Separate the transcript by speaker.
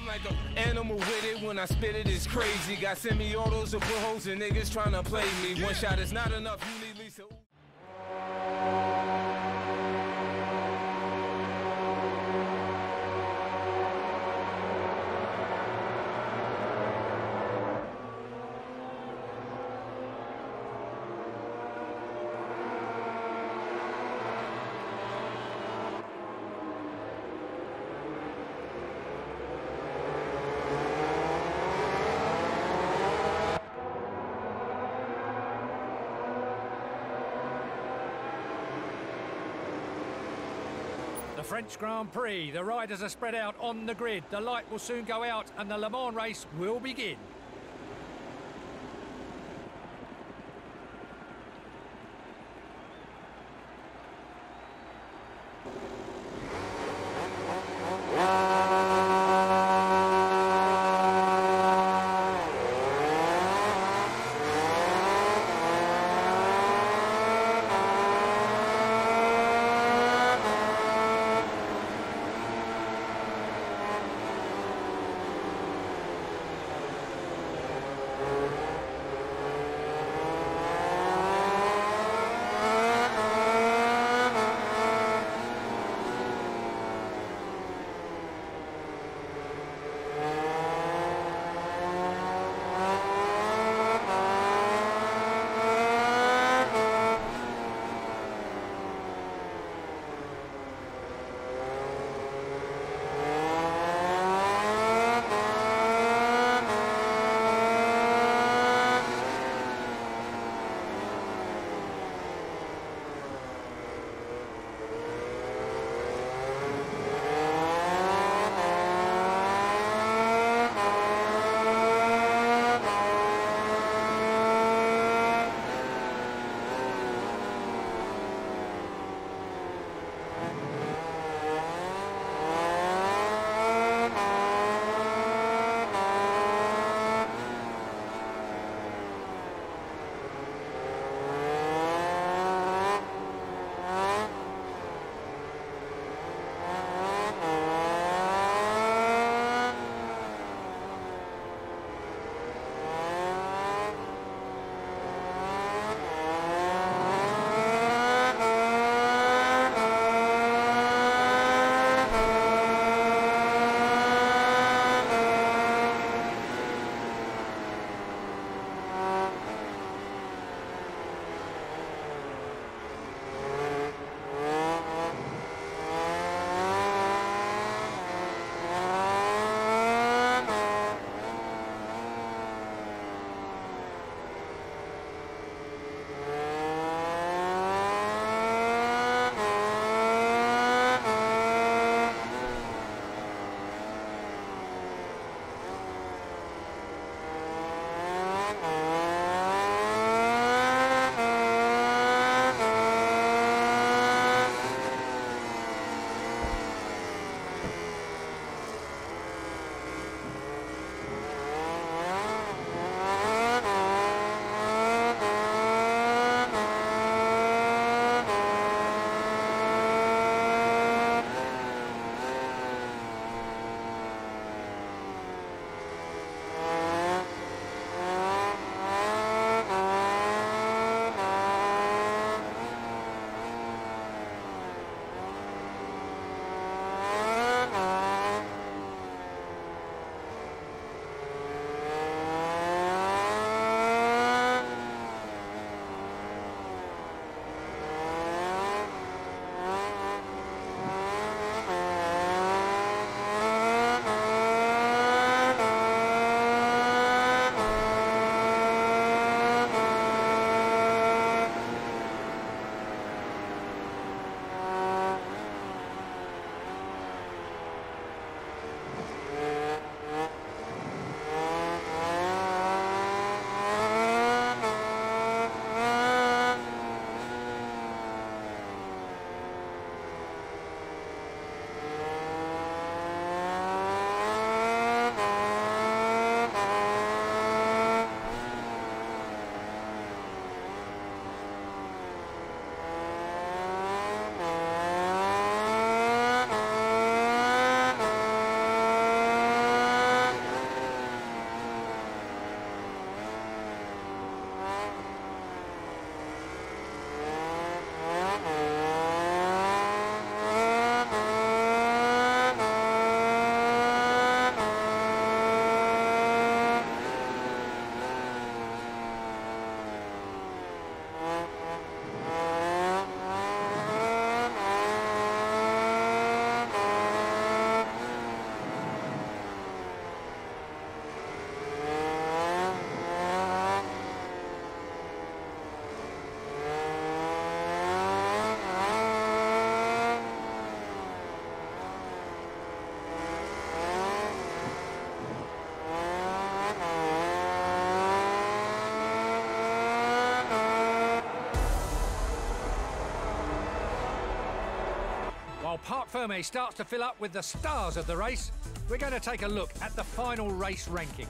Speaker 1: I'm like an animal with it when I spit it, it's crazy. Got semi-autos to put holes in niggas trying to play me. One shot is not enough, you need Lisa.
Speaker 2: The French Grand Prix. The riders are spread out on the grid. The light will soon go out and the Le Mans race will begin. Parc Ferme starts to fill up with the stars of the race, we're going to take a look at the final race ranking.